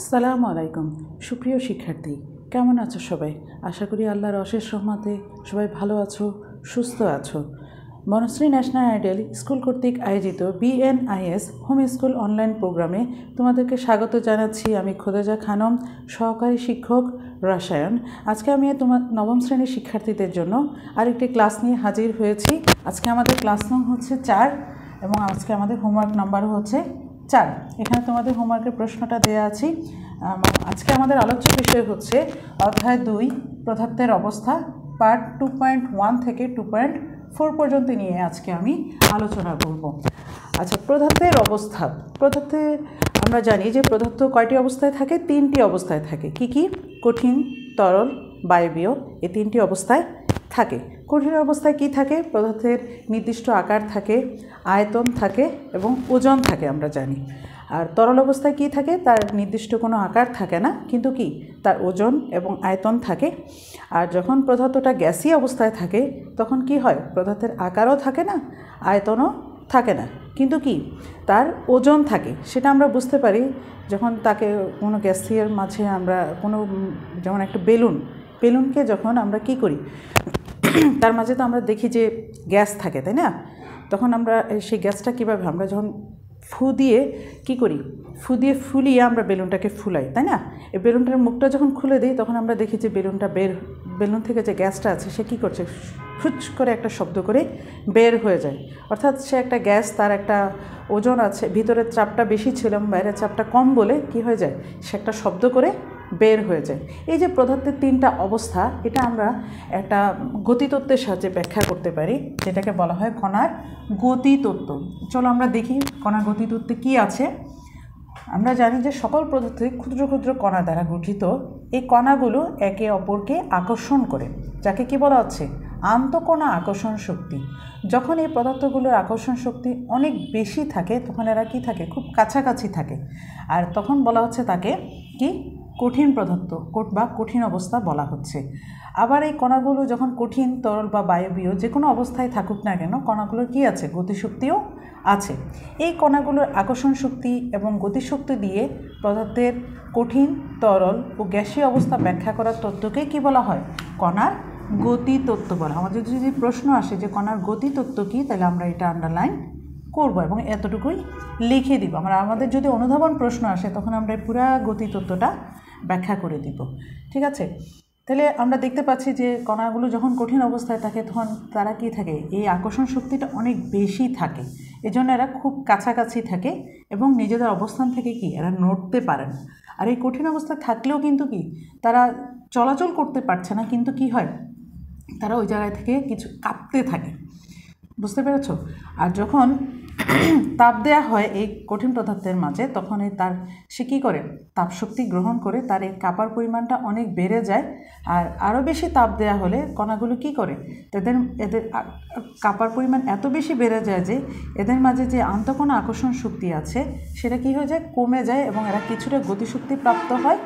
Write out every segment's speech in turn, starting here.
আসসালামু আলাইকুম। সুপ্রিয় শিক্ষার্থী, কেমন আছো সবাই? আশা করি আল্লাহর অশেষ রহমাতে সবাই ভালো আছো, সুস্থ আছো। বনশ্রী ন্যাশনাল আইডেল স্কুল কর্তৃক আয়োজিত বিএনআইএস হোম স্কুল অনলাইন প্রোগ্রামে তোমাদেরকে স্বাগত জানাচ্ছি আমি খোদেজা খানম, সহকারী শিক্ষক রসায়ন। আজকে আমি তোমার নবম শ্রেণির শিক্ষার্থীদের জন্য আরেকটি ক্লাস নিয়ে হাজির হয়েছি। আজকে আমাদের ক্লাস নং হচ্ছে চার এবং আজকে আমাদের হোমওয়ার্ক নাম্বারও হচ্ছে চার এখানে তোমাদের হোমওয়ার্কের প্রশ্নটা দেওয়া আছে। আজকে আমাদের আলোচ্য বিষয় হচ্ছে অধ্যায় দুই পদার্থের অবস্থা পার্ট টু পয়েন্ট ওয়ান থেকে টু পয়েন্ট ফোর পর্যন্ত নিয়ে আজকে আমি আলোচনা করব। আচ্ছা পদার্থের অবস্থা পদার্থে আমরা জানি যে পদার্থ কয়টি অবস্থায় থাকে? তিনটি অবস্থায় থাকে। কি কি? কঠিন, তরল, বায়বীয়, এই তিনটি অবস্থায় থাকে। কঠিন অবস্থায় কি থাকে? পদার্থের নির্দিষ্ট আকার থাকে, আয়তন থাকে এবং ওজন থাকে আমরা জানি। আর তরল অবস্থায় কি থাকে? তার নির্দিষ্ট কোনো আকার থাকে না, কিন্তু কি? তার ওজন এবং আয়তন থাকে। আর যখন পদার্থটা গ্যাসি অবস্থায় থাকে, তখন কি হয়? পদার্থের আকারও থাকে না, আয়তনও থাকে না। কিন্তু কি? তার ওজন থাকে। সেটা আমরা বুঝতে পারি যখন তাকে কোনো গ্যাসিয়ার মাঝে আমরা কোনো, যেমন একটা বেলুন, বেলুনকে যখন আমরা কি করি? তার মাঝে তো আমরা দেখি যে গ্যাস থাকে, তাই না? তখন আমরা সেই গ্যাসটা কীভাবে, আমরা যখন ফু দিয়ে কি করি? ফু দিয়ে ফুলিয়ে আমরা বেলুনটাকে ফুলাই, তাই না? এই বেলুনটার মুখটা যখন খুলে দিই, তখন আমরা দেখি যে বেলুনটা বের, বেলুন থেকে যে গ্যাসটা আছে, সে কী করছে? ফুচ করে একটা শব্দ করে বের হয়ে যায়। অর্থাৎ সে একটা গ্যাস, তার একটা ওজন আছে, ভিতরের চাপটা বেশি ছিল, বাইরের চাপটা কম বলে কি হয়ে যায়? সে একটা শব্দ করে বের হয়ে যায়। এই যে পদার্থের তিনটা অবস্থা, এটা আমরা একটা গতিতত্ত্বের সাহায্যে ব্যাখ্যা করতে পারি, যেটাকে বলা হয় কণার গতিতত্ত্ব। চলো আমরা দেখি কণার গতিতত্ত্বে কি আছে। আমরা জানি যে সকল পদার্থই ক্ষুদ্র ক্ষুদ্র কণা দ্বারা গঠিত, এই কণাগুলো একে অপরকে আকর্ষণ করে, যাকে কি বলা হচ্ছে? আন্তকণা আকর্ষণ শক্তি। যখন এই পদার্থগুলোর আকর্ষণ শক্তি অনেক বেশি থাকে, তখন এরা কি থাকে? খুব কাছাকাছি থাকে। আর তখন বলা হচ্ছে তাকে কি? কঠিন পদার্থ কোট- বা কঠিন অবস্থা বলা হচ্ছে। আবার এই কণাগুলো যখন কঠিন, তরল বা বায়বীয় যে কোনো অবস্থায় থাকুক না কেন, কণাগুলোর কী আছে? গতিশক্তিও আছে। এই কণাগুলোর আকর্ষণ শক্তি এবং গতিশক্তি দিয়ে পদার্থের কঠিন, তরল ও গ্যাসীয় অবস্থা ব্যাখ্যা করার তত্ত্বকে কি বলা হয়? কণার গতি তত্ত্ব বলা আমাদের যদি প্রশ্ন আসে যে কণার গতি তত্ত্ব কী, তাহলে আমরা এটা আন্ডারলাইন করব এবং এতটুকুই লিখে দিব। আমরা, আমাদের যদি অনুধাবন প্রশ্ন আসে, তখন আমরা পুরা গতি তত্ত্বটা ব্যাখ্যা করে দিব। ঠিক আছে? তাহলে আমরা দেখতে পাচ্ছি যে কণাগুলো যখন কঠিন অবস্থায় থাকে, তখন তারা কি থাকে? এই আকর্ষণ শক্তিটা অনেক বেশি থাকে। এজন্য এরা খুব কাছাকাছি থাকে এবং নিজেদের অবস্থান থেকে কি? এরা নড়তে পারে না। আর এই কঠিন অবস্থায় থাকলেও কিন্তু কি? তারা চলাচল করতে পারছে না, কিন্তু কি হয়? তারা ওই জায়গায় থেকে কিছু কাঁপতে থাকে। বুঝতে পেরেছ? আর যখন তাপ দেয়া হয় এই কঠিন পদার্থের মাঝে, তখন এই তার, সে কী করে? তাপশক্তি গ্রহণ করে তার এই কাপার পরিমাণটা অনেক বেড়ে যায়। আর আরও বেশি তাপ দেয়া হলে কণাগুলো কি করে? এদের এদের কাপার পরিমাণ এত বেশি বেড়ে যায় যে, এদের মাঝে যে আন্তঃকণা আকর্ষণ শক্তি আছে, সেটা কি হয়ে যায়? কমে যায় এবং এরা কিছুটা গতিশক্তি প্রাপ্ত হয়।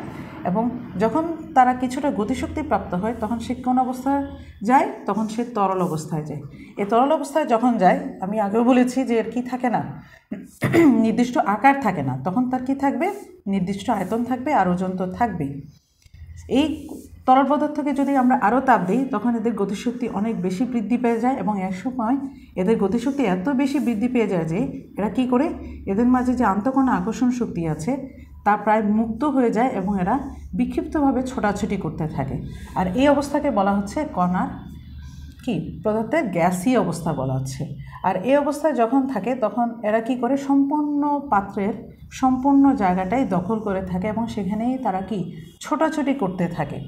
এবং যখন তারা কিছুটা গতিশক্তি প্রাপ্ত হয়, তখন সে কোন অবস্থায় যায়? তখন সে তরল অবস্থায় যায়। এই তরল অবস্থায় যখন যায়, আমি আগেও বলেছি যে এর কি থাকে না? নির্দিষ্ট আকার থাকে না। তখন তার কি থাকবে? নির্দিষ্ট আয়তন থাকবে আর ওজন তো থাকবেই। এই তরল পদার্থকে যদি আমরা আরও তাপ দিই, তখন এদের গতিশক্তি অনেক বেশি বৃদ্ধি পেয়ে যায় এবং এক সময় এদের গতিশক্তি এত বেশি বৃদ্ধি পেয়ে যায় যে, এরা কি করে? এদের মাঝে যে আন্তঃকণা আকর্ষণ শক্তি আছে তা প্রায় মুক্ত হয়ে যায় এবং এরা বিক্ষিপ্তভাবে ছোটাছুটি করতে থাকে। আর এই অবস্থাকে বলা হচ্ছে কণার কি? পদার্থের গ্যাসি অবস্থা বলা হচ্ছে। আর এই অবস্থায় যখন থাকে, তখন এরা কি করে? সম্পূর্ণ পাত্রের সম্পূর্ণ জায়গাটাই দখল করে থাকে এবং সেখানেই তারা কি? ছোটাছুটি করতে থাকে।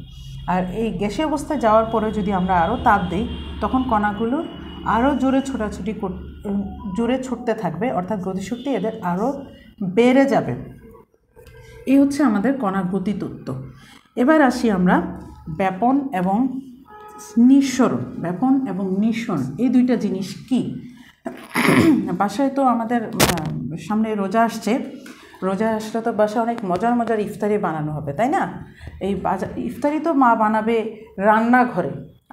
আর এই গ্যাসি অবস্থায় যাওয়ার পরে যদি আমরা আরও তাপ দিই, তখন কণাগুলো আরও জোরে ছোটাছুটি জোরে ছুটতে থাকবে। অর্থাৎ গতিশক্তি এদের আরও বেড়ে যাবে। এই হচ্ছে আমাদের কণার গতিতত্ত্ব এবার আসি আমরা ব্যাপন এবং নিঃসরণ, ব্যাপন এবং নিঃসরণ, এই দুইটা জিনিস কি? বাসায় তো আমাদের সামনে রোজা আসছে। রোজা আসলে তো বাসায় অনেক মজার মজার ইফতারি বানানো হবে, তাই না? এই ইফতারি তো মা বানাবে রান্নাঘরে।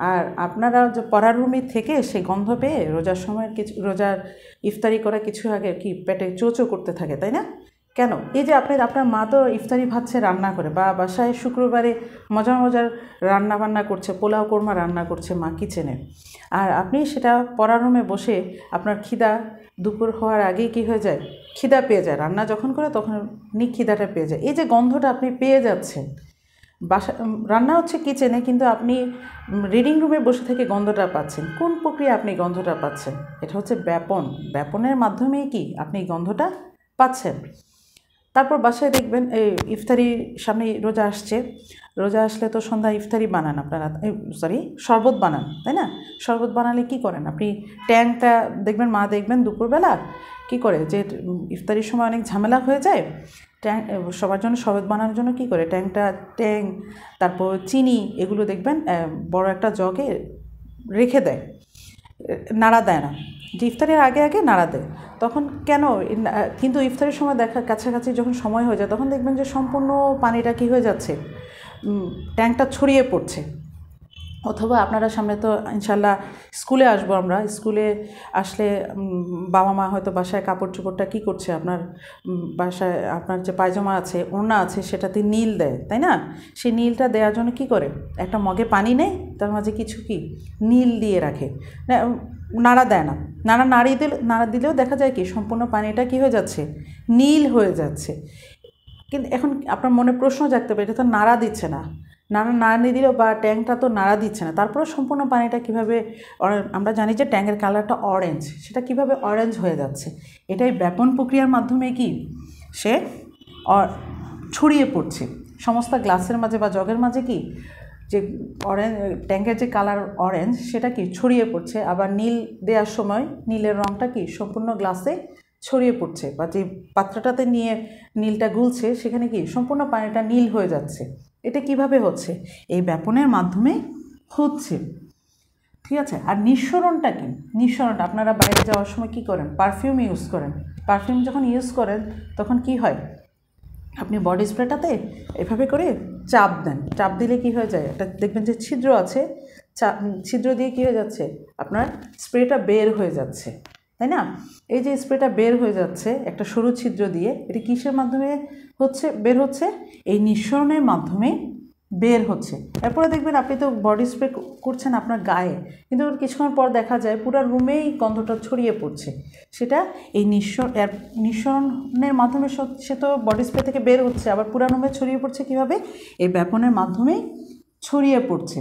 আর আপনারা যে পড়ার রুমে থেকে সে গন্ধ পেয়ে রোজার সময়ের কিছু, রোজার ইফতারি করা কিছু আগে কি পেটে চোচো করতে থাকে, তাই না? কেন? এই যে আপনি, আপনার মা তো ইফতারি ভাতছে রান্না করে, বা বাসায় শুক্রবারে মজার মজার রান্না বান্না করছে, পোলাও কোরমা রান্না করছে মা কিচেনে। আর আপনি সেটা পড়ার রুমে বসে আপনার খিদা দুপুর হওয়ার আগেই কি হয়ে যায়? খিদা পেয়ে যায়। রান্না যখন করে তখন নি খিদাটা পেয়ে যায়। এই যে গন্ধটা আপনি পেয়ে যাচ্ছেন, বাসা, রান্না হচ্ছে কিচেনে, কিন্তু আপনি রিডিং রুমে বসে থেকে গন্ধটা পাচ্ছেন। কোন প্রক্রিয়া আপনি গন্ধটা পাচ্ছেন? এটা হচ্ছে ব্যাপন। ব্যাপনের মাধ্যমেই কি আপনি গন্ধটা পাচ্ছেন? তারপর বাসায় দেখবেন, এই ইফতারি সামনে রোজা আসছে। রোজা আসলে তো সন্ধ্যা ইফতারি বানান আপনারা। সরি শরবত বানান, তাই না? শরবত বানালে কি করেন? আপনি ট্যাংটা দেখবেন, মা দেখবেন দুপুরবেলা কি করে? যে ইফতারির সময় অনেক ঝামেলা হয়ে যায়, ট্যাং সবার জন্য শরবত বানানোর জন্য কি করে? ট্যাংটা, ট্যাং, তারপর চিনি, এগুলো দেখবেন বড় একটা জগে রেখে দেয়। নাড়া দেয় না। যে ইফতারের আগে আগে নাড়া দেয়। তখন কেন? কিন্তু ইফতারের সময় দেখা কাছাকাছি যখন সময় হয়ে যায়, তখন দেখবেন যে সম্পূর্ণ পানিটা কি হয়ে যাচ্ছে? ট্যাঙ্কটা ছড়িয়ে পড়ছে। অথবা আপনারা সামনে তো ইনশাল্লাহ স্কুলে আসব আমরা। স্কুলে আসলে বাবা মা হয়তো বাসায় কাপড় চোপড়টা কী করছে? আপনার বাসায় আপনার যে পায়জামা আছে, ওড়না আছে, সেটাতে নীল দেয়, তাই না? সেই নীলটা দেওয়ার জন্য কি করে? একটা মগে পানি নেয়, তার মাঝে কিছু কি? নীল দিয়ে রাখে। নাড়া দেয় না। নাড়া নাড়িয়ে দিলে, নাড়া দিলেও দেখা যায় কি, সম্পূর্ণ পানিটা কী হয়ে যাচ্ছে? নীল হয়ে যাচ্ছে। কিন্তু এখন আপনার মনে প্রশ্ন জাগতে পারে, এটা তো নাড়া দিচ্ছে না। নাড়া নাড়া দিলেও বা ট্যাঙ্কটা তো নাড়া দিচ্ছে না। তারপরে সম্পূর্ণ পানিটা কীভাবে আমরা জানি যে ট্যাঙ্কের কালারটা অরেঞ্জ সেটা কীভাবে অরেঞ্জ হয়ে যাচ্ছে। এটাই ব্যাপন প্রক্রিয়ার মাধ্যমে কি সে ছড়িয়ে পড়ছে। সমস্ত গ্লাসের মাঝে বা জগের মাঝে কি যে অরেঞ্জ ট্যাঙ্কের যে কালার অরেঞ্জ সেটা কি ছড়িয়ে পড়ছে। আবার নীল দেওয়ার সময় নীলের রঙটা কি সম্পূর্ণ গ্লাসে ছড়িয়ে পড়ছে বা যে পাত্রটাতে নিয়ে নীলটা গুলছে, সেখানে কি সম্পূর্ণ পানিটা নীল হয়ে যাচ্ছে। এটা কীভাবে হচ্ছে? এই ব্যাপনের মাধ্যমে হচ্ছে। ঠিক আছে? আর নিঃসরণটা কি? নিঃসরণটা, আপনারা বাইরে যাওয়ার সময় কি করেন? পারফিউম ইউজ করেন। পারফিউম যখন ইউজ করেন, তখন কি হয়? আপনি বডি স্প্রেটাতে এভাবে করে চাপ দেন। চাপ দিলে কি হয়ে যায়? একটা দেখবেন যে ছিদ্র আছে ছিদ্র দিয়ে কী হয়ে যাচ্ছে? আপনার স্প্রেটা বের হয়ে যাচ্ছে। তাই না? এই যে স্প্রেটা বের হয়ে যাচ্ছে, একটা সরু ছিদ্র দিয়ে, এটি কিসের মাধ্যমে হচ্ছে, বের হচ্ছে? এই নিঃসরণের মাধ্যমে বের হচ্ছে। এরপরে দেখবেন আপনি তো বডি স্প্রে করছেন আপনার গায়ে, কিন্তু কিছুক্ষণ পর দেখা যায় পুরো রুমেই গন্ধটা ছড়িয়ে পড়ছে। সেটা এই নিঃসর নিঃসরণের মাধ্যমে সে তো বডি স্প্রে থেকে বের হচ্ছে, আবার পুরো রুমে ছড়িয়ে পড়ছে কীভাবে? এই ব্যাপনের মাধ্যমেই ছড়িয়ে পড়ছে।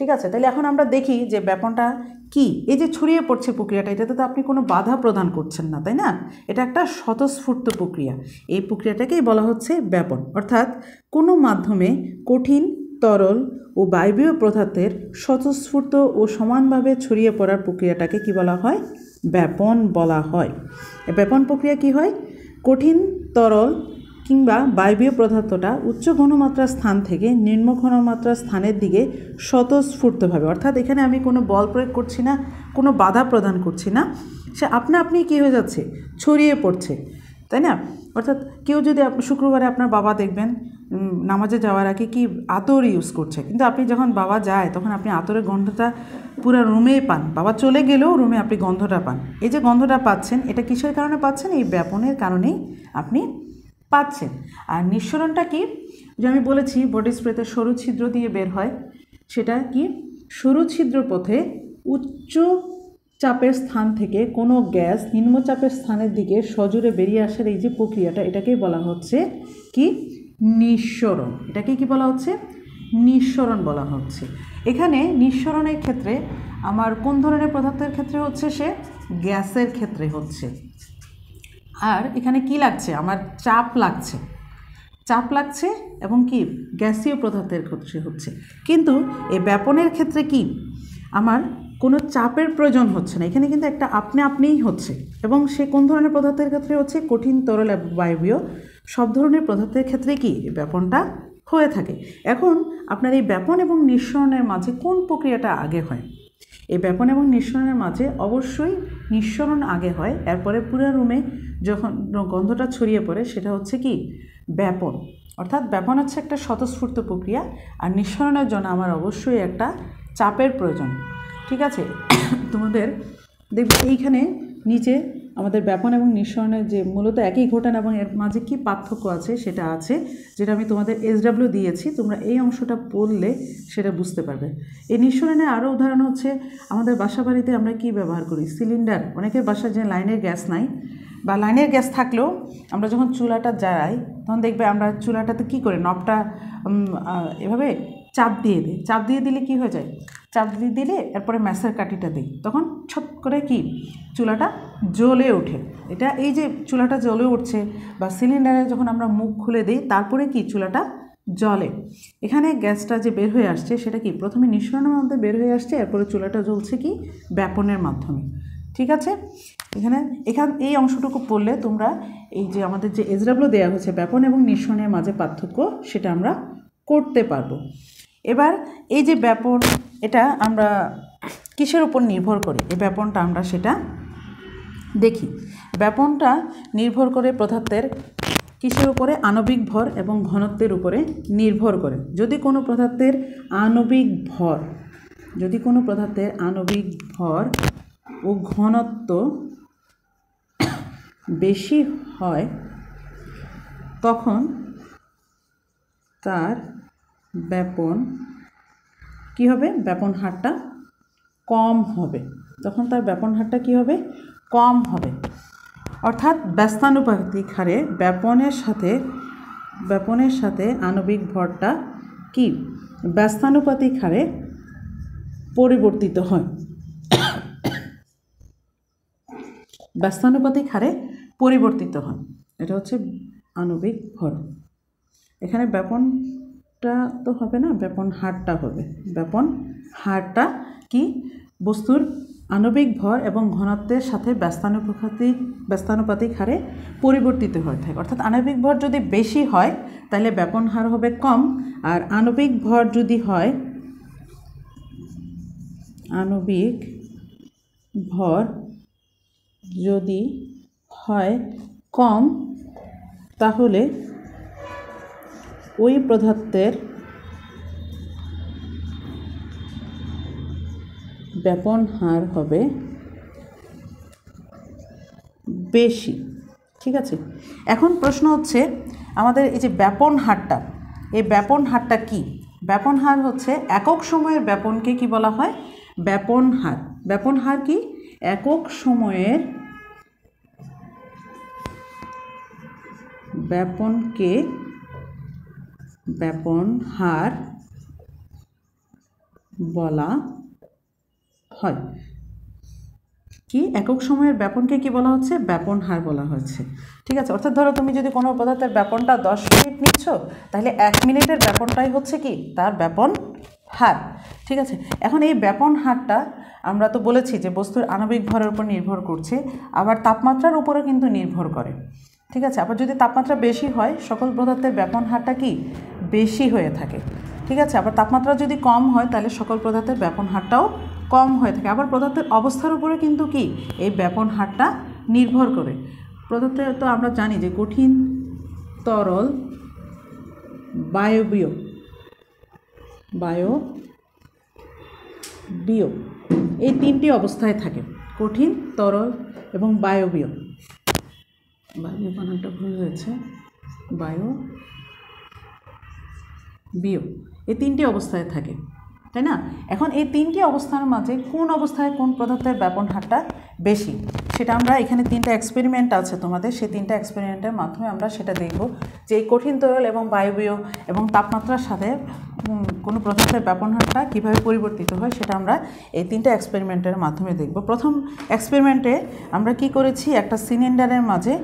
ঠিক আছে? তাহলে এখন আমরা দেখি যে ব্যাপনটা কি? এই যে ছড়িয়ে পড়ছে প্রক্রিয়াটা, এটাতে তো আপনি কোনো বাধা প্রদান করছেন না, তাই না? এটা একটা স্বতঃস্ফূর্ত প্রক্রিয়া। এই প্রক্রিয়াটাকেই বলা হচ্ছে ব্যাপন। অর্থাৎ কোনো মাধ্যমে কঠিন, তরল ও বায়বীয় পদার্থের স্বতঃস্ফূর্ত ও সমানভাবে ছড়িয়ে পড়ার প্রক্রিয়াটাকে কি বলা হয়? ব্যাপন বলা হয়। ব্যাপন প্রক্রিয়া কি হয়? কঠিন, তরল কিংবা বায়বীয় পদার্থটা উচ্চ ঘনমাত্রার স্থান থেকে নিম্ন ঘনমাত্রার স্থানের দিকে স্বতঃস্ফূর্তভাবে, অর্থাৎ এখানে আমি কোনো বল প্রয়োগ করছি না, কোনো বাধা প্রদান করছি না, সে আপনা আপনি কী হয়ে যাচ্ছে? ছড়িয়ে পড়ছে, তাই না? অর্থাৎ কেউ যদি শুক্রবারে আপনার বাবা দেখবেন নামাজে যাওয়ার আগে কি আতর ইউজ করছে? কিন্তু আপনি যখন বাবা যায়, তখন আপনি আতরের গন্ধটা পুরো রুমেই পান। বাবা চলে গেলেও রুমে আপনি গন্ধটা পান। এই যে গন্ধটা পাচ্ছেন, এটা কিসের কারণে পাচ্ছেন? এই ব্যাপনের কারণেই আপনি পাচ্ছেন। আর নিঃসরণটা কি? যে আমি বলেছি বডি স্প্রেতে সরু ছিদ্র দিয়ে বের হয়, সেটা কি? সরু ছিদ্র পথে উচ্চ চাপের স্থান থেকে কোনো গ্যাস নিম্নচাপের স্থানের দিকে সজোরে বেরিয়ে আসার এই যে প্রক্রিয়াটা, এটাকেই বলা হচ্ছে কি? নিঃসরণ। এটাকে কি বলা হচ্ছে? নিঃসরণ বলা হচ্ছে। এখানে নিঃসরণের ক্ষেত্রে আমার কোন ধরনের পদার্থের ক্ষেত্রে হচ্ছে সে? গ্যাসের ক্ষেত্রে হচ্ছে। আর এখানে কি লাগছে? আমার চাপ লাগছে। চাপ লাগছে এবং কি? গ্যাসীয় পদার্থের ক্ষেত্রে হচ্ছে। কিন্তু এই ব্যাপনের ক্ষেত্রে কি? আমার কোনো চাপের প্রয়োজন হচ্ছে না। এখানে কিন্তু একটা আপনি আপনিই হচ্ছে এবং সে কোন ধরনের পদার্থের ক্ষেত্রে হচ্ছে? কঠিন, তরল বায়বীয় সব ধরনের পদার্থের ক্ষেত্রে কি? ব্যাপনটা হয়ে থাকে। এখন আপনার এই ব্যাপন এবং নিঃসরণের মাঝে কোন প্রক্রিয়াটা আগে হয়? এই ব্যাপন এবং নিঃসরণের মাঝে অবশ্যই নিঃসরণ আগে হয়, এরপরে পুরো রুমে যখন গন্ধটা ছড়িয়ে পড়ে, সেটা হচ্ছে কি? ব্যাপন। অর্থাৎ ব্যাপন হচ্ছে একটা স্বতঃস্ফূর্ত প্রক্রিয়া, আর নিঃসরণের জন্য আমার অবশ্যই একটা চাপের প্রয়োজন। ঠিক আছে? তোমাদের দেখবে এইখানে নিচে আমাদের ব্যাপন এবং নিঃসরণের যে মূলত একই ঘটনা এবং এর মাঝে কি পার্থক্য আছে সেটা আছে, যেটা আমি তোমাদের এসডাব্লিউ দিয়েছি, তোমরা এই অংশটা পড়লে সেটা বুঝতে পারবে। এই নিঃসরণের আরও উদাহরণ হচ্ছে, আমাদের বাসা বাড়িতে আমরা কি ব্যবহার করি? সিলিন্ডার, অনেকের বাসায় যে লাইনের গ্যাস নাই বা লাইনের গ্যাস থাকলেও আমরা যখন চুলাটা জ্বালাই, তখন দেখবে আমরা চুলাটাতে কি করে? নবটা এভাবে চাপ দিয়ে দিই। চাপ দিয়ে দিলে কি হয়ে যায়? চাপ দিয়ে দিলে এরপরে ম্যাসের কাঠিটা দিই। তখন ছট করে কি? চুলাটা জ্বলে ওঠে। এটা এই যে চুলাটা জ্বলে উঠছে বা সিলিন্ডারে যখন আমরা মুখ খুলে দিই, তারপরে কি চুলাটা জলে এখানে গ্যাসটা যে বের হয়ে আসছে, সেটা কি? প্রথমে নিঃসরণের মধ্যে বের হয়ে আসছে, এরপরে চুলাটা জ্বলছে কি? ব্যাপনের মাধ্যমে। ঠিক আছে? এখানে, এখান, এই অংশটুকু পড়লে তোমরা এই যে আমাদের যে এজরাবলো দেওয়া হয়েছে, ব্যাপন এবং নিঃসরণের মাঝে পার্থক্য, সেটা আমরা করতে পারব। এবার এই যে ব্যাপন, এটা আমরা কিসের উপর নির্ভর করে? এই ব্যাপনটা আমরা সেটা দেখি। ব্যাপনটা নির্ভর করে পদার্থের কিসের উপরে? আণবিক ভর এবং ঘনত্বের উপরে নির্ভর করে। যদি কোনো পদার্থের আণবিক ভর, যদি কোনো পদার্থের আণবিক ভর ও ঘনত্ব বেশি হয়, তখন তার ব্যাপন, কি হবে? ব্যাপন হারটা কম হবে। তখন তার ব্যাপন হারটা কি হবে? কম হবে। অর্থাৎ ব্যস্তানুপাতিক হারে ব্যাপনের সাথে ব্যাপনের সাথে আণবিক ভরটা কি? ব্যস্তানুপাতিক হারে পরিবর্তিত হয়। ব্যস্তানুপাতিক হারে পরিবর্তিত হয়। এটা হচ্ছে আণবিক ভর। এখানে ব্যাপনটা তো হবে না, ব্যাপন হারটা হবে। ব্যাপন হারটা কি? বস্তুর আণবিক ভর এবং ঘনত্বের সাথে ব্যস্তানুপাতিক ব্যস্তানুপাতিক হারে পরিবর্তিত হয়ে থাকে। অর্থাৎ আণবিক ভর যদি বেশি হয়, তাহলে ব্যাপন হার হবে কম। আর আণবিক ভর যদি হয়, আণবিক ভর যদি হয় কম, তাহলে ওই পদার্থের ব্যাপন হার হবে বেশি। ঠিক আছে? এখন প্রশ্ন হচ্ছে, আমাদের এই যে ব্যাপন হারটা, এই ব্যাপন হারটা কি? ব্যাপন হার হচ্ছে একক সময়ের ব্যাপনকে কি বলা হয়? ব্যাপন হার। ব্যাপন হার কি? একক সময়ের ব্যাপনকে ব্যাপন হার বলা হয়। কি? একক সময়ের ব্যাপনকে কি বলা হচ্ছে? ব্যাপন হার বলা হচ্ছে। ঠিক আছে, অর্থাৎ ধরো তুমি যদি কোনো পদার্থের ব্যাপনটা দশ মিনিট নিচ্ছ, তাহলে এক মিনিটের ব্যাপনটাই হচ্ছে কি? তার ব্যাপন হার। ঠিক আছে, এখন এই ব্যাপন হারটা আমরা তো বলেছি যে বস্তুর আণবিক ভরের উপর নির্ভর করছে, আবার তাপমাত্রার উপরও কিন্তু নির্ভর করে। ঠিক আছে? আবার যদি তাপমাত্রা বেশি হয়, সকল পদার্থের ব্যাপন হারটা কি? বেশি হয়ে থাকে। ঠিক আছে? আবার তাপমাত্রা যদি কম হয়, তাহলে সকল পদার্থের ব্যাপন হারটাও কম হয়ে থাকে। আবার পদার্থের অবস্থার উপরে কিন্তু কি? এই ব্যাপন হারটা নির্ভর করে। পদার্থে তো আমরা জানি যে কঠিন তরল বায়বীয় বায়ো বিয় এই তিনটি অবস্থায় থাকে। কঠিন, তরল এবং বায়বীয়। বায়বীয় বানানটা ভুল হয়েছে? বায়ু? বিয় এই তিনটি অবস্থায় থাকে, তাই না? এখন এই তিনটি অবস্থার মাঝে কোন অবস্থায় কোন পদার্থের ব্যাপন হারটা বেশি। সেটা আমরা এখানে তিনটা এক্সপেরিমেন্ট আছে তোমাদের। সেই তিনটা এক্সপেরিমেন্টের মাধ্যমে আমরা সেটা দেখব যে এই কঠিন তরল এবং বায়বীয় এবং তাপমাত্রার সাথে কোনো পদার্থের ব্যাপন হারটা কীভাবে পরিবর্তিত হয় সেটা আমরা এই তিনটা এক্সপেরিমেন্টের মাধ্যমে দেখব। প্রথম এক্সপেরিমেন্টে আমরা কি করেছি? একটা সিলিন্ডারের মাঝে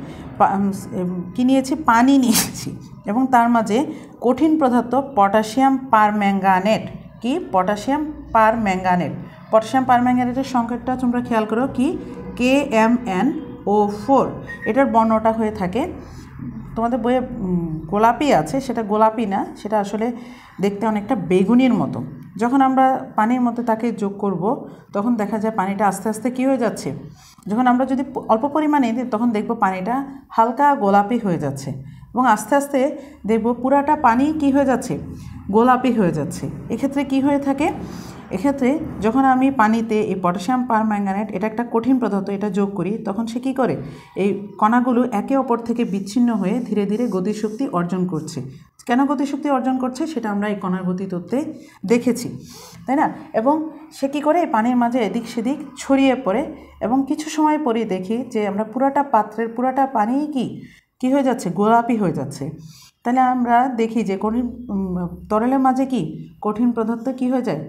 কি নিয়েছি? পানি নিয়েছি এবং তার মাঝে কঠিন পদার্থ পটাশিয়াম পারম্যাঙ্গানেট। কি? Potassium permanganate. পটাশিয়াম পারম্যাঙ্গানেটের সংকেতটা তোমরা খেয়াল করো কি? K M N O four এটার বর্ণটা হয়ে থাকে। তোমাদের বইয়ে গোলাপি আছে, সেটা গোলাপি না, সেটা আসলে দেখতে অনেকটা বেগুনির মতো। যখন আমরা পানির মধ্যে তাকে যোগ করব, তখন দেখা যায় পানিটা আস্তে আস্তে কী হয়ে যাচ্ছে? যখন আমরা যদি অল্প পরিমাণে দিই, তখন দেখব পানিটা হালকা গোলাপি হয়ে যাচ্ছে এবং আস্তে আস্তে দেখব পুরাটা পানি কি হয়ে যাচ্ছে? গোলাপি হয়ে যাচ্ছে। এক্ষেত্রে কি হয়ে থাকে? এক্ষেত্রে যখন আমি পানিতে এই পটাশিয়াম পারম্যাঙ্গানেট, এটা একটা কঠিন পদার্থ, এটা যোগ করি, তখন সে কী করে? এই কণাগুলো একে অপর থেকে বিচ্ছিন্ন হয়ে ধীরে ধীরে গতিশক্তি অর্জন করছে। কেন গতিশক্তি অর্জন করছে? সেটা আমরা এই কণার গতি তত্ত্বে দেখেছি, তাই না? এবং সে কী করে? এই পানির মাঝে এদিক সেদিক ছড়িয়ে পড়ে এবং কিছু সময় পরে দেখি যে আমরা পুরাটা পাত্রের, পুরাটা পানি কি? কী হয়ে যাচ্ছে? গোলাপি হয়ে যাচ্ছে। তাহলে আমরা দেখি যে কঠিন তরলের মাঝে কি? কঠিন পদার্থ কী হয়ে যায়?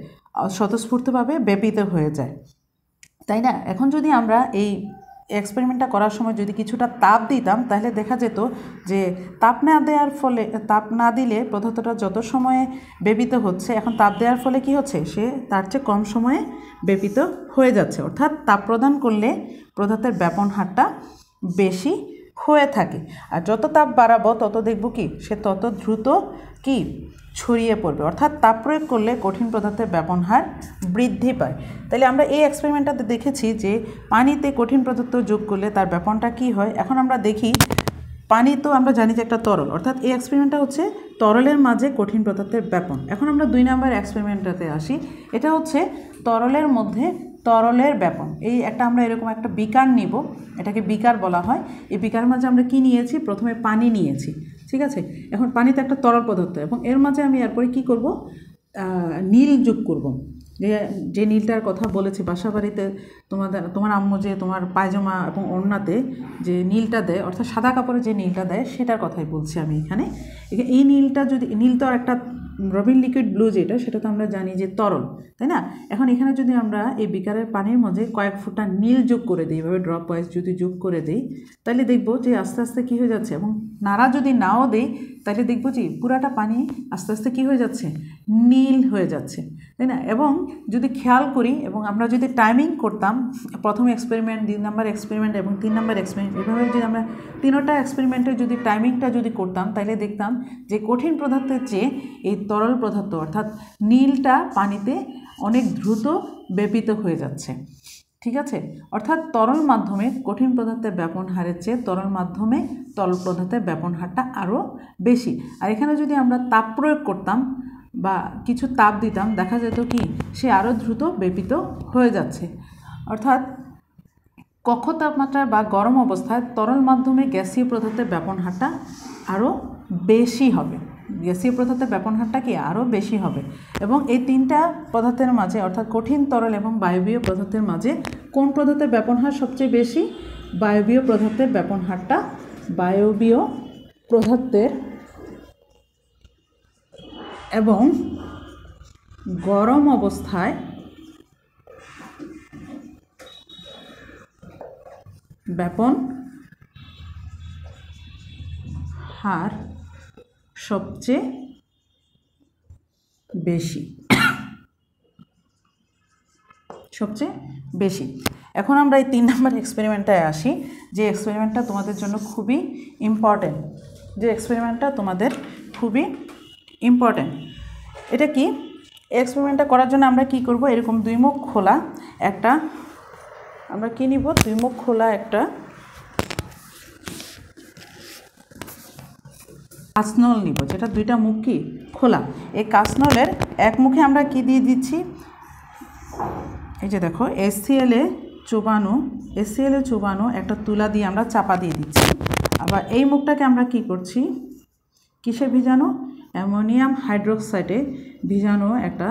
স্বতঃস্ফূর্তভাবে ব্যাপিত হয়ে যায়। তাই না? এখন যদি আমরা এই এক্সপেরিমেন্টটা করার সময় যদি কিছুটা তাপ দিতাম, তাহলে দেখা যেত যে তাপ না দেওয়ার ফলে, তাপ না দিলে পদার্থটা যত সময়ে বেপিত হচ্ছে, এখন তাপ দেওয়ার ফলে কি হচ্ছে? সে তার চেয়ে কম সময়ে বেপিত হয়ে যাচ্ছে। অর্থাৎ তাপ প্রদান করলে পদার্থের ব্যাপন হারটা বেশি হয়ে থাকে। আর যত তাপ বাড়াবো, তত দেখব কি, সে তত দ্রুত কি ছড়িয়ে পড়বে। অর্থাৎ তাপ প্রয়োগ করলে কঠিন পদার্থের ব্যাপন হার বৃদ্ধি পায়। তাহলে আমরা এই এক্সপেরিমেন্টটাতে দেখেছি যে, পানিতে কঠিন পদার্থ যোগ করলে তার ব্যাপনটা কি হয়? এখন আমরা দেখি, পানি তো আমরা জানি যে একটা তরল। অর্থাৎ এই এক্সপেরিমেন্টটা হচ্ছে তরলের মাঝে কঠিন পদার্থের ব্যাপন। এখন আমরা দুই নম্বর এক্সপেরিমেন্টটাতে আসি। এটা হচ্ছে তরলের মধ্যে তরলের ব্যাপন। এই একটা আমরা এরকম একটা বিকার নিব, এটাকে বিকার বলা হয়। এই বিকারের মাঝে আমরা কি নিয়েছি? প্রথমে পানি নিয়েছি, ঠিক আছে? এখন পানিতে একটা তরল পদার্থ, এবং এর মাঝে আমি এরপরে কি করব? নীল যোগ করব। যে যে নীলটার কথা বলেছি বাসা বাড়িতে তোমাদের, তোমার আম্মু যে তোমার পায়জামা এবং ওড়নাতে যে নীলটা দেয়, অর্থাৎ সাদা কাপড়ে যে নীলটা দেয়, সেটার কথাই বলছি আমি এখানে। এই নীলটা যদি, নীল তো একটা রবিন লিকুইড ব্লু যেটা, সেটা তো আমরা জানি যে তরল, তাই না? এখন এখানে যদি আমরা এই বিকারের পানির মধ্যে কয়েক ফুটা নীল যোগ করে দিই, এভাবে ড্রপ ওয়াইজ যদি যোগ করে দিই, তাহলে দেখব যে আস্তে আস্তে কী হয়ে যাচ্ছে। এবং নাড়া যদি নাও দেই, তাহলে দেখব যে পুরাটা পানি আস্তে আস্তে কী হয়ে যাচ্ছে? নীল হয়ে যাচ্ছে, তাই না? এবং যদি খেয়াল করি, এবং আমরা যদি টাইমিং করতাম, প্রথম এক্সপেরিমেন্ট, দুই নাম্বার এক্সপেরিমেন্ট এবং তিন নাম্বার এক্সপেরিমেন্ট, এভাবে যদি আমরা তিনোটা এক্সপেরিমেন্টের যদি টাইমিংটা যদি করতাম, তাহলে দেখতাম যে কঠিন পদার্থের চেয়ে এই তরল পদার্থ, অর্থাৎ নীলটা পানিতে অনেক দ্রুত ব্যাপিত হয়ে যাচ্ছে। ঠিক আছে? অর্থাৎ তরল মাধ্যমে কঠিন পদার্থের ব্যাপন হারের চেয়ে তরল মাধ্যমে তরল পদার্থের ব্যাপন হারটা আরও বেশি। আর এখানে যদি আমরা তাপ প্রয়োগ করতাম বা কিছু তাপ দিতাম, দেখা যেত কি, সে আরও দ্রুত ব্যাপিত হয়ে যাচ্ছে। অর্থাৎ কক্ষ তাপমাত্রায় বা গরম অবস্থায় তরল মাধ্যমে গ্যাসীয় পদার্থের ব্যাপন হারটা আরও বেশি হবে। গ্যাসীয় পদার্থের ব্যাপন হারটা কি আরও বেশি হবে? এবং এই তিনটা পদার্থের মাঝে, অর্থাৎ কঠিন তরল এবং বায়বীয় পদার্থের মাঝে, কোন পদার্থের ব্যাপন হার সবচেয়ে বেশি? বায়বীয় পদার্থের ব্যাপন হারটা বায়বীয় পদার্থের এবং গরম অবস্থায় ব্যাপন হার সবচেয়ে বেশি। সবচেয়ে বেশি। এখন আমরা এই তিন নম্বর এক্সপেরিমেন্টটায় আসি। যে এক্সপেরিমেন্টটা তোমাদের জন্য খুবই ইম্পর্টেন্ট যে এক্সপেরিমেন্টটা তোমাদের খুবই ইম্পর্টেন্ট এটা কি? এক্সপেরিমেন্টটা করার জন্য আমরা কি করব? এরকম দুই মুখ খোলা একটা, আমরা কী নিব? দুই মুখ খোলা একটা কাসনল নিব, যেটা দুইটা মুখ কি? খোলা। এই কাসনলের এক মুখে আমরা কি দিয়ে দিচ্ছি? এই যে দেখো এসিএলে চোবানো এসিএলে চোবানো একটা তুলা দিয়ে আমরা চাপা দিয়ে দিচ্ছি। আবার এই মুখটাকে আমরা কি করছি? কিসে ভিজানো? অ্যামোনিয়াম হাইড্রোক্সাইডে ভিজানো একটা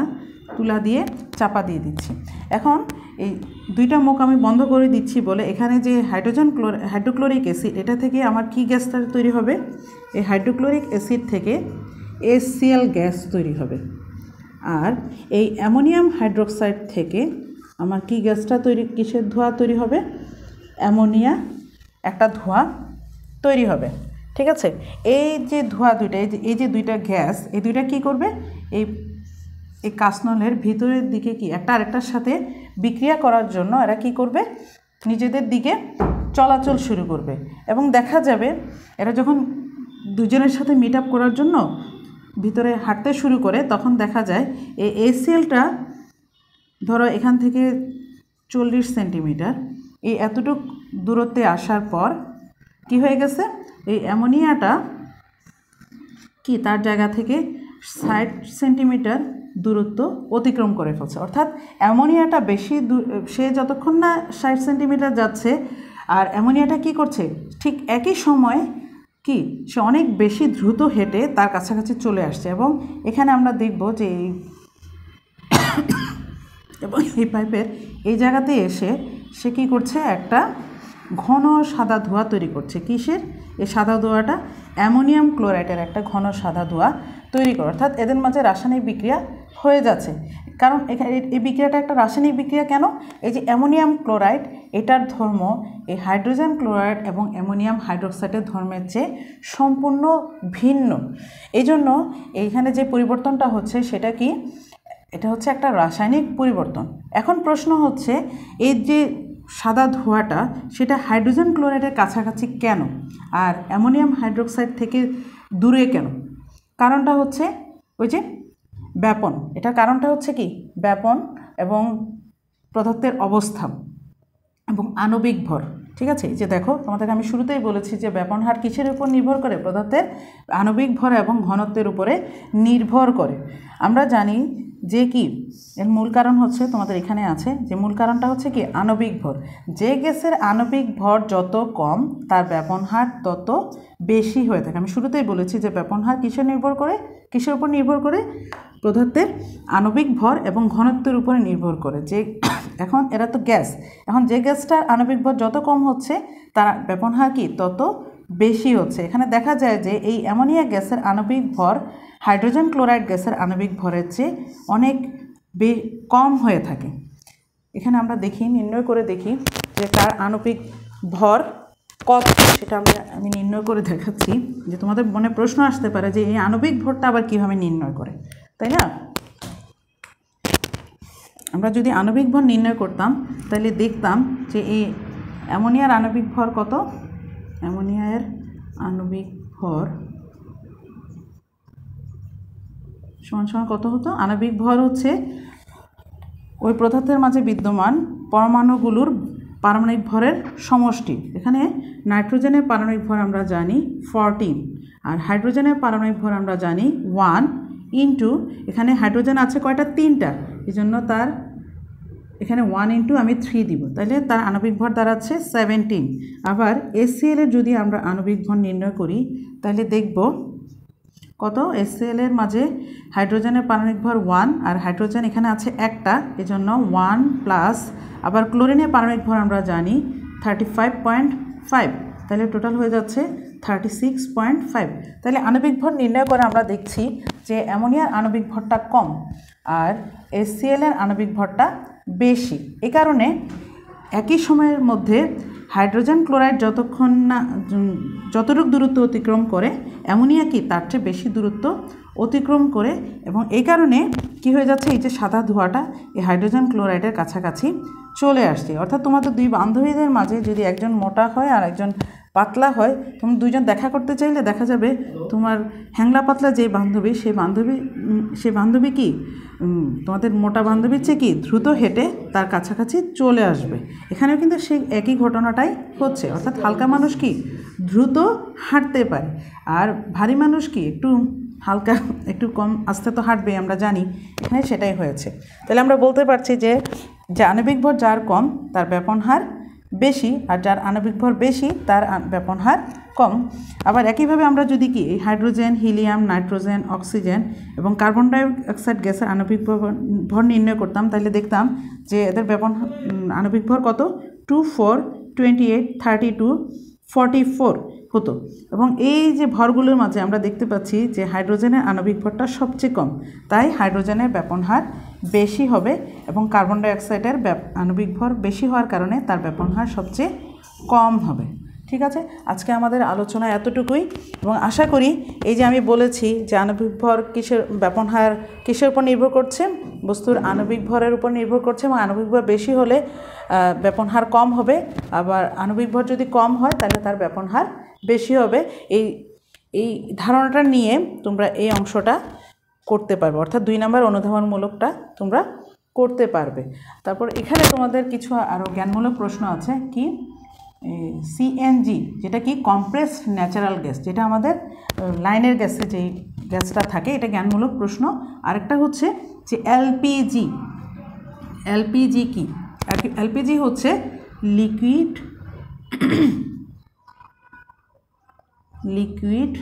তুলা দিয়ে চাপা দিয়ে দিচ্ছি। এখন এই দুইটা মুখ আমি বন্ধ করে দিচ্ছি বলে এখানে যে হাইড্রোজেন ক্লোর, হাইড্রোক্লোরিক অ্যাসিড, এটা থেকে আমার কি গ্যাসটা তৈরি হবে? এই হাইড্রোক্লোরিক অ্যাসিড থেকে এসিএল গ্যাস তৈরি হবে। আর এই অ্যামোনিয়াম হাইড্রোক্সাইড থেকে আমার কি গ্যাসটা তৈরি, কিসের ধোঁয়া তৈরি হবে? অ্যামোনিয়া একটা ধোঁয়া তৈরি হবে। ঠিক আছে? এই যে ধোঁয়া দুইটা, এই যে এই যে দুইটা গ্যাস, এই দুইটা কি করবে? এই এই কাসনলের ভিতরের দিকে কি একটা আরেকটার সাথে বিক্রিয়া করার জন্য এরা কি করবে? নিজেদের দিকে চলাচল শুরু করবে। এবং দেখা যাবে এরা যখন দুজনের সাথে মিট আপ করার জন্য ভিতরে হাঁটতে শুরু করে, তখন দেখা যায় এই এসিএলটা ধরো এখান থেকে চল্লিশ সেন্টিমিটার। এই এতটুক দূরত্বে আসার পর কি হয়ে গেছে? এই অ্যামোনিয়াটা কি তার জায়গা থেকে ষাট সেন্টিমিটার দূরত্ব অতিক্রম করে ফেলছে। অর্থাৎ অ্যামোনিয়াটা বেশি সে যতক্ষণ না ষাট সেন্টিমিটার যাচ্ছে আর অ্যামোনিয়াটা কি করছে? ঠিক একই সময় কি? সে অনেক বেশি দ্রুত হেঁটে তার কাছাকাছি চলে আসছে এবং এখানে আমরা দেখব যে এই এবং এই পাইপের এই জায়গাতে এসে সে কী করছে? একটা ঘন সাদা ধোঁয়া তৈরি করছে। কিসের? এই সাদা ধোঁয়াটা অ্যামোনিয়াম ক্লোরাইডের একটা ঘন সাদা ধোঁয়া তৈরি করে। অর্থাৎ এদের মাঝে রাসায়নিক বিক্রিয়া হয়ে যাচ্ছে। কারণ এখানে এই- বিক্রিয়াটা একটা রাসায়নিক বিক্রিয়া কেন? এই যে অ্যামোনিয়াম ক্লোরাইড, এটার ধর্ম এই হাইড্রোজেন ক্লোরাইড এবং অ্যামোনিয়াম হাইড্রোক্সাইডের ধর্মের চেয়ে সম্পূর্ণ ভিন্ন। এই জন্য এইখানে যে পরিবর্তনটা হচ্ছে সেটা কি? এটা হচ্ছে একটা রাসায়নিক পরিবর্তন। এখন প্রশ্ন হচ্ছে, এই যে সাদা ধোঁয়াটা, সেটা হাইড্রোজেন ক্লোরাইডের কাছাকাছি কেন? আর অ্যামোনিয়াম হাইড্রোক্সাইড থেকে দূরে কেন? কারণটা হচ্ছে ওই যে ব্যাপন। এটার কারণটা হচ্ছে কি? ব্যাপন এবং পদার্থের অবস্থা এবং আণবিক ভর। ঠিক আছে? যে দেখো, তোমাদেরকে আমি শুরুতেই বলেছি যে ব্যাপন হার কিসের উপর নির্ভর করে? পদার্থের আণবিক ভর এবং ঘনত্বের উপরে নির্ভর করে। আমরা জানি যে কি? এর মূল কারণ হচ্ছে তোমাদের এখানে আছে যে মূল কারণটা হচ্ছে কি? আণবিক ভর। যে গ্যাসের আণবিক ভর যত কম, তার ব্যাপন হার তত বেশি হয়ে থাকে। আমি শুরুতেই বলেছি যে ব্যাপন হার কিসের নির্ভর করে? কিসের উপর নির্ভর করে? পদার্থের আণবিক ভর এবং ঘনত্বের উপরে নির্ভর করে। যে এখন এরা তো গ্যাস। এখন যে গ্যাসটার আণবিক ভর যত কম হচ্ছে, তার ব্যাপন হার কি? তত বেশি হচ্ছে। এখানে দেখা যায় যে এই অ্যামোনিয়া গ্যাসের আণবিক ভর হাইড্রোজেন ক্লোরাইড গ্যাসের আণবিক ভরের চেয়ে অনেক বে কম হয়ে থাকে। এখানে আমরা দেখি, নির্ণয় করে দেখি যে তার আণবিক ভর কত। সেটা আমরা, আমি নির্ণয় করে দেখাচ্ছি যে তোমাদের মনে প্রশ্ন আসতে পারে যে এই আণবিক ভরটা আবার কীভাবে নির্ণয় করে, তাই না? আমরা যদি আণবিক ভর নির্ণয় করতাম, তাহলে দেখতাম যে এই অ্যামোনিয়ার আণবিক ভর কত? অ্যামোনিয়ার আণবিক ভর। সমান সমান কত হতো? আণবিক ভর হচ্ছে ওই পদার্থের মাঝে বিদ্যমান পরমাণুগুলোর পারমাণবিক ভরের সমষ্টি। এখানে নাইট্রোজেনের পারমাণবিক ভর আমরা জানি ফরটিন, আর হাইড্রোজেনের পারমাণবিক ভর আমরা জানি ওয়ান ইন্টু, এখানে হাইড্রোজেন আছে কয়টা? তিনটা। এই জন্য তার এখানে ওয়ান ইন্টু আমি থ্রি দিব। তাহলে তার আণবিক ভর দাঁড়াচ্ছে সেভেন্টিন আবার এসিএল এর যদি আমরা আণবিক ভর নির্ণয় করি তাহলে দেখব কত? এসিএল এর মাঝে হাইড্রোজেনের পারমাণবিক ভর ওয়ান আর হাইড্রোজেন এখানে আছে একটা, এজন্য ওয়ান প্লাস আবার ক্লোরিনের পারমাণবিক ভর আমরা জানি থার্টি ফাইভ পয়েন্ট ফাইভ তাহলে টোটাল হয়ে যাচ্ছে থার্টি সিক্স পয়েন্ট ফাইভ তাহলে আণবিক ভর নির্ণয় করে আমরা দেখছি যে অ্যামোনিয়ার আণবিক ভরটা কম। আর এসসিএল এর আণবিক ভরটা বেশি। এ কারণে একই সময়ের মধ্যে হাইড্রোজেন ক্লোরাইড যতক্ষণ না যতটুকু দূরত্ব অতিক্রম করে অ্যামোনিয়া কি তার চেয়ে বেশি দূরত্ব অতিক্রম করে এবং এই কারণে কি হয়ে যাচ্ছে, এই যে সাদা ধোঁয়াটা এই হাইড্রোজেন ক্লোরাইডের কাছাকাছি চলে আসছে। অর্থাৎ তোমাদের দুই বান্ধবীদের মাঝে যদি একজন মোটা হয় আর একজন পাতলা হয়, তুমি দুইজন দেখা করতে চাইলে দেখা যাবে তোমার হ্যাংলা পাতলা যে বান্ধবী, সেই বান্ধবী সেই বান্ধবী কি? তোমাদের মোটা বান্ধবীর চেয়ে কি দ্রুত হেঁটে তার কাছাকাছি চলে আসবে। এখানেও কিন্তু সেই একই ঘটনাটাই হচ্ছে, অর্থাৎ হালকা মানুষ কি দ্রুত হাঁটতে পারে, আর ভারী মানুষ কি একটু হালকা, একটু কম আস্তে তো হাঁটবে, আমরা জানি এখানে সেটাই হয়েছে। তাহলে আমরা বলতে পারছি যে যে আণবিক ভর যার কম, তার ব্যাপন হার বেশি আর যার আণবিক ভর বেশি, তার ব্যাপন হার কম। আবার একইভাবে আমরা যদি কি হাইড্রোজেন, হিলিয়াম, নাইট্রোজেন, অক্সিজেন এবং কার্বন ডাইঅক্সাইড গ্যাসের আণবিক ভর- নির্ণয় করতাম, তাহলে দেখতাম যে এদের ব্যাপন আণবিক ভর কত? Two four, twenty eight, thirty two, forty four. হতো। এবং এই যে ভরগুলোর মাঝে আমরা দেখতে পাচ্ছি যে হাইড্রোজেনের আণবিক ভরটা সবচেয়ে কম। তাই হাইড্রোজেনের ব্যাপন হার বেশি হবে এবং কার্বন ডাইঅক্সাইডের আণবিক ভর বেশি হওয়ার কারণে তার ব্যাপন হার সবচেয়ে কম হবে। ঠিক আছে? আজকে আমাদের আলোচনা এতটুকুই এবং আশা করি এই যে আমি বলেছি যে আণবিক ভর কিসের ব্যাপন হার কিসের উপর নির্ভর করছে, বস্তুর আণবিক ভরের উপর নির্ভর করছে এবং আণবিক ভর বেশি হলে ব্যাপন হার কম হবে। আবার আণবিক ভর যদি কম হয় তাহলে তার ব্যাপন হার বেশি হবে, এই এই ধারণাটা নিয়ে তোমরা এই অংশটা করতে পারবে। অর্থাৎ দুই নম্বর অনুধাবনমূলকটা তোমরা করতে পারবে। তারপর এখানে তোমাদের কিছু আরও জ্ঞানমূলক প্রশ্ন আছে, কি? সিএনজি যেটা কি? কম্প্রেসড ন্যাচারাল গ্যাস যেটা আমাদের লাইনের গ্যাসে যেই গ্যাসটা থাকে, এটা জ্ঞানমূলক প্রশ্ন। আরেকটা হচ্ছে যে এলপিজি এলপিজি কি? এলপিজি হচ্ছে liquid liquid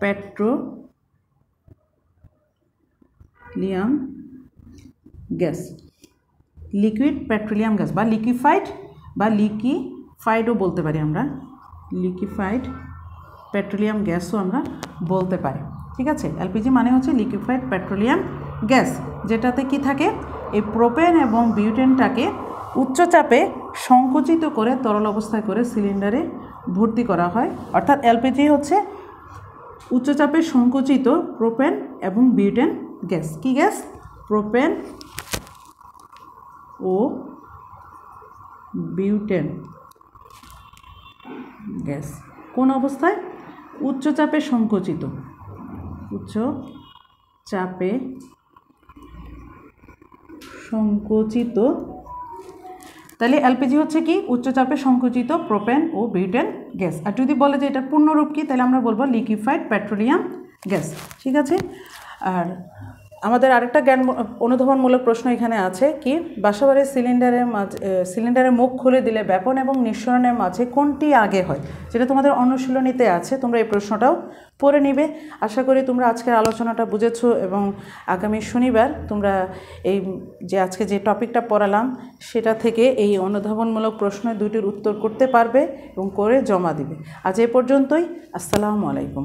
petroleum gas. Liquid petroleum gas বা লিকুইফাইড বা লিকিফাইডও বলতে পারি আমরা। লিকুইফাইড পেট্রোলিয়াম গ্যাসও আমরা বলতে পারি। ঠিক আছে? এলপিজি মানে হচ্ছে লিকুইফাইড পেট্রোলিয়াম গ্যাস, যেটাতে কি থাকে? এই প্রোপেন এবং বিউটেনটাকে উচ্চচাপে সংকুচিত করে তরল অবস্থায় করে সিলিন্ডারে ভর্তি করা হয়। অর্থাৎ এলপিজি হচ্ছে উচ্চচাপে সংকুচিত প্রোপেন এবং বিউটেন গ্যাস। কি গ্যাস? প্রোপেন ও বিউটেন গ্যাস। কোন অবস্থায়? উচ্চচাপে সংকুচিত। উচ্চ চাপে সংকুচিত। তাহলে এলপিজি হচ্ছে কি? উচ্চচাপে সংকুচিত প্রোপেন ও বিউটেন গ্যাস। আর যদি বলে যে এটার পূর্ণরূপ কী, তাহলে আমরা বলব লিকুইফাইড পেট্রোলিয়াম গ্যাস। ঠিক আছে? আর আমাদের আরেকটা জ্ঞান অনুধাবনমূলক প্রশ্ন এখানে আছে কি, বাসাবাড়ির সিলিন্ডারের মাঝে সিলিন্ডারের মুখ খুলে দিলে ব্যাপন এবং নিঃসরণের মাঝে কোনটি আগে হয়? যেটা তোমাদের অনুশীলনীতে আছে, তোমরা এই প্রশ্নটাও পড়ে নিবে। আশা করি তোমরা আজকের আলোচনাটা বুঝেছ এবং আগামী শনিবার তোমরা এই যে আজকে যে টপিকটা পড়ালাম, সেটা থেকে এই অনুধাবনমূলক প্রশ্নের দুটির উত্তর করতে পারবে এবং করে জমা দিবে। আজ এ পর্যন্তই। আসসালামু আলাইকুম।